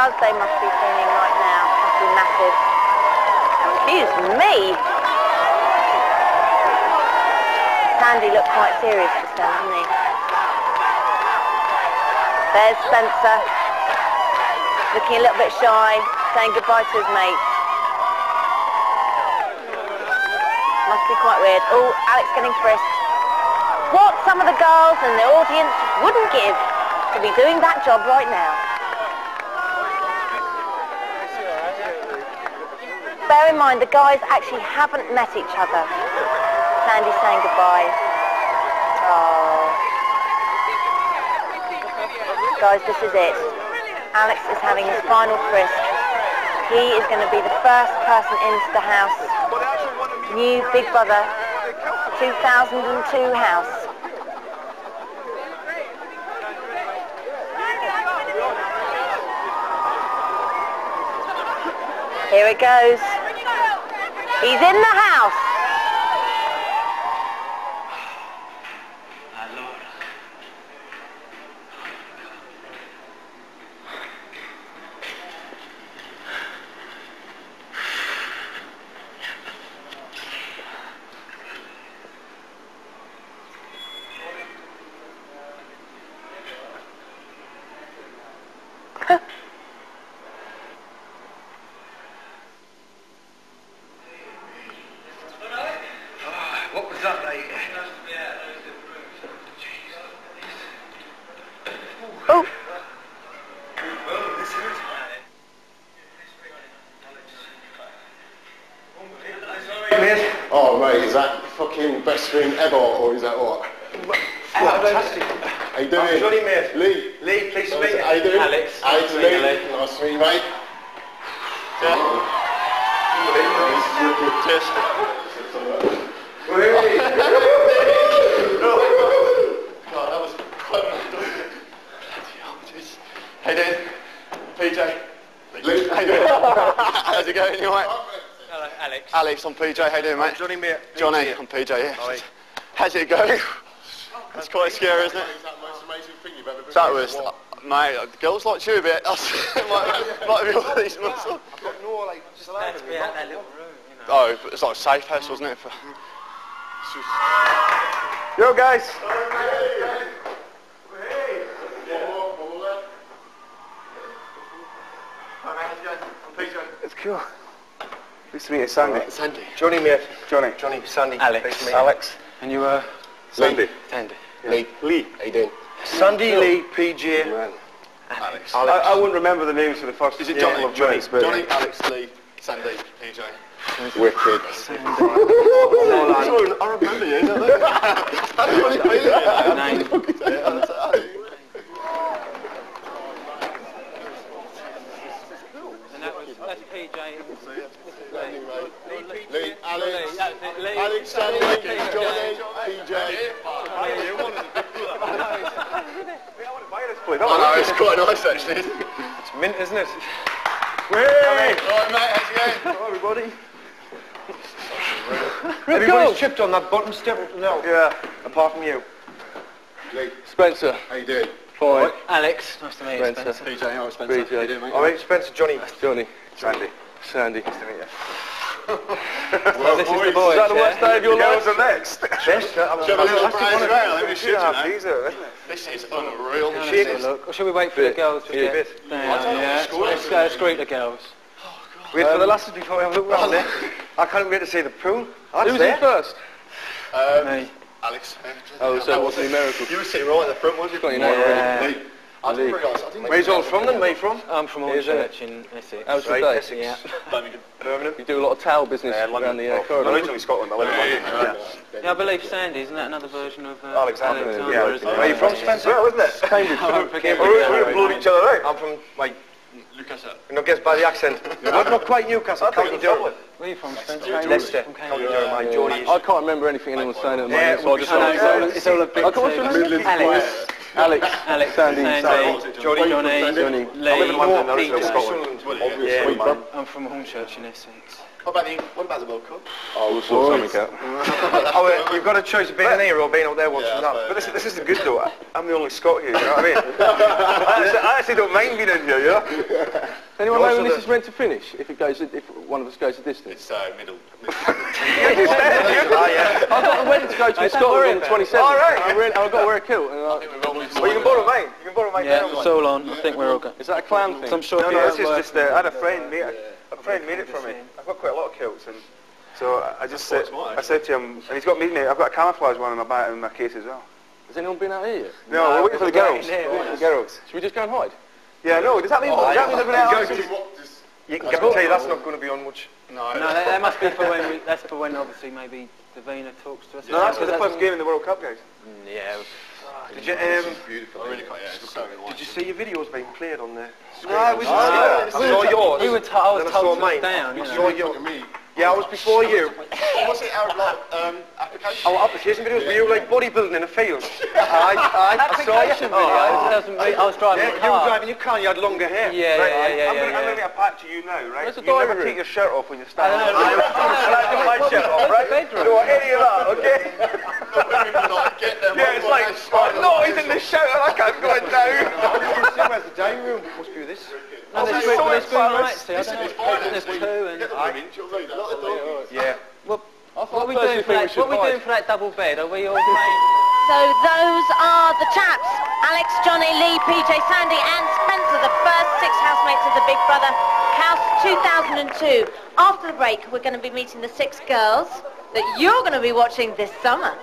buzz they must be feeling right now must be massive. Excuse me. Sandy looked quite serious just then, didn't he? There's Spencer, looking a little bit shy, saying goodbye to his mate. Must be quite weird. Oh, Alex getting frisked. What some of the girls in the audience wouldn't give to be doing that job right now. Bear in mind, the guys actually haven't met each other. Sandy's saying goodbye. Oh. Guys, this is it. Alex is having his final frisk. He is going to be the first person into the house. New Big Brother 2002 house. Here it goes. He's in the house. What was that, mate? Oh, Oh, mate, is that fucking best screen ever, or is that what? Fantastic. How you doing? I'm Jonny, mate. Lee. Lee, please to meet you. How you doing? Alex. Alex, Nice to meet Lee. you, Lee. Nice to meet you, mate. God, that was quite How you doing? PJ. Lee. How you doing? How's it going? You alright? Hello, Alex. Alex, I'm PJ. How you doing, mate? Oh, Jonny, mate. Jonny, I'm PJ, yeah. Hi. How's it going? Oh, that's quite scary, isn't it? Is that the most amazing thing you've ever been That was, What? mate, the girls liked you a bit. That's, might, might be all these muscles. No, like, Had to be out that little room, you know. Oh, but it's like a safe house, wasn't it? Mm-hmm. For... Yo, guys. It's cool. Nice to meet you, Sandy. Sandy. Jonny, mate. Jonny. Jonny, Sandy. Alex. Pleased to meet you. Alex. And you, uh, Sandy. Sandy. Lee. Lee. How you doing? Sandy, Lee, PJ. Man. Alex. I, I wouldn't remember the names for the first Is it couple Jonny? of Jonny, minutes, but Jonny, Alex, Lee, Sandy, PJ. Wicked. Sorry, I remember you. don't I? That's what it feels like. And that was, that's PJ. Lee, Alex. Lee. Alex, Sandy, Jonny, PJ. I know, it's quite nice actually. it's mint, isn't it? Hey! Alright mate, how's it going? Hello, everybody. Everybody's chipped on that bottom step. No. Yeah, apart from you. Lee, Spencer. how you doing? Fine. Alex, nice to meet you, Spencer. Spencer. PJ, how Spencer? PJ. How you doing mate? All right, Spencer, Jonny. Jonny. Sandy. Sandy. Nice to meet you. Well, this is the boys. Is that the worst day of your life? The next. Yes, Should have a little prize round, let me shoot you Yeah, now. these are, isn't it? This is unreal. Shake a look. Or shall we wait for the girls to Yeah. get down? I don't Yeah, let's go, let's greet the girls. Wait for the lasses before we have a look round there. I can't wait to see the pool. That's Who was there. in first? Um, Me. Alex. Oh, so what's the numerical? You were sitting right at the front, weren't you? Got your name Yeah. Lee. I didn't realise. Where's all from then? Where you from? I'm from Here's Hornchurch in Essex. How's your day? Essex. Yeah. Birmingham. Birmingham. You do a lot of towel business Yeah, London. around the uh, Oh, corridor. originally Scotland, I live in London. Yeah. Yeah, I believe Sandy, isn't that another version of uh, Alexander. Alexander Yeah. isn't it? Where you from, Spencer? Well, isn't it? Cambridge. I won't We're, that. we're blowing each other out. I'm from, like, Newcastle. you know, guess by the accent. not, not quite Newcastle, County Durham. Where are you from, Spencer? Leicester. From County Cambridge. Durham, my Geordie. I can't remember anything anyone's saying at the Yeah, moment, so I just I know, like it's all, it's all a big I can't team. remember. Alex, Alex. Alex, Sandy. Sandy, Jonny. Jonny, Jonny. Lee, I live in London, I live in Peter. Scotland. Yeah. Yeah, man. I'm from Hornchurch in Essex. What about the what about the World Cup? Oh, we'll sort something out. Oh, well, you've got a choice of being in here or being out there watching Yeah, that. But this, this isn't good though. I'm the only Scot here, you know what I mean? I, actually, I actually don't mind being in here, you know? Anyone know Also when this is meant to finish? If it goes, if one of us goes a distance. It's uh, middle. Ah, yeah. I've got a wedding to go to in Scotland on the 27th. All right. I'm wearing, I've got to wear a kilt. And I, Well, you can borrow mine. You can borrow mine. Yeah, down it's one. all on. I think we're okay. is that a clan thing? I'm sure No, no, this is just, uh, I had a friend made it, a friend made it for me. I've got quite a lot of kilts and so I just said, smart, I said to him, and he's got me, I've got a camouflage one in my back in my case as well. Has anyone been out here yet? No, we're waiting for the girls. yeah, We're waiting for the girls. Should we just go and hide? Yeah, no, does that mean, does that mean they've been out? Oh, You can guarantee that's not going to be on much. No, No, that, that must be for when we, that's for when obviously maybe Davina talks to us. No, that's for the first game in the World Cup, guys. Yeah. Did you, um, beautiful. I really can't. Yeah, it's so did you see your videos being played on there? No, I was I saw yours. We were to- I was then I saw told to mine. sit down, you saw yours. Yeah, I was before you. What's it out like um, application? Our application videos, were you like bodybuilding in a field? I, I, I saw you. Application video. that wasn't me. I was driving Yeah, a you were car. driving your car and you had longer hair. Yeah, right, yeah, right. yeah, I'm yeah, gonna, I'm yeah. gonna get a pack to you now, right? Where's the you never diary take your shirt off when you stand. I don't know. I'm taking my shirt off, right? bedroom. No, any of that, okay? like, get them Yeah, it's like, oh, no, he's in the shower, I can't go down. Where's the dining room? Must be this. No, there's, Oh, there's it's green fine. lights here. I don't know. There's two and... Get them in, do you know what I mean? Not the doggies. Yeah. What, what are we doing for that? What we doing for that double bed? Are we all playing? So those are the chaps. Alex, Jonny, Lee, PJ, Sandy and Spencer, the first six housemates of the Big Brother House 2002. After the break, we're going to be meeting the six girls that you're going to be watching this summer.